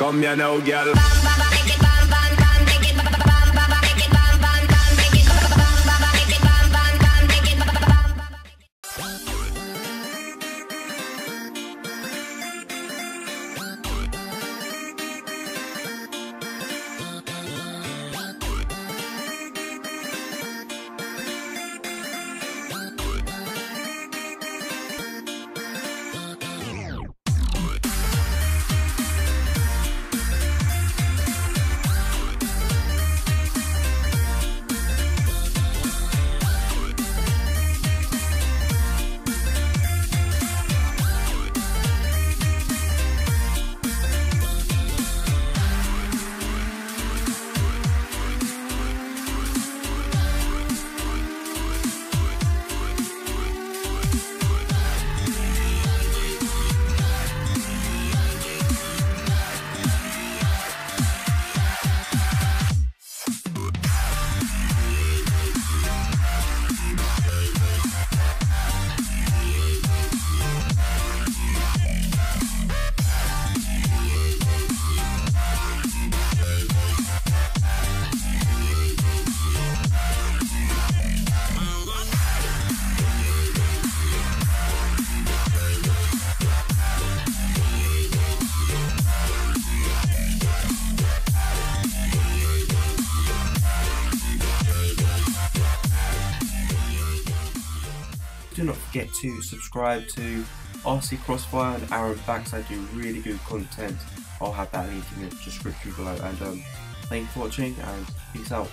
Come here now, girl. Do not forget to subscribe to RC Crossfire and Aaron Baxter. I do really good content. I'll have that link in the description below. And um, thank you for watching and peace out.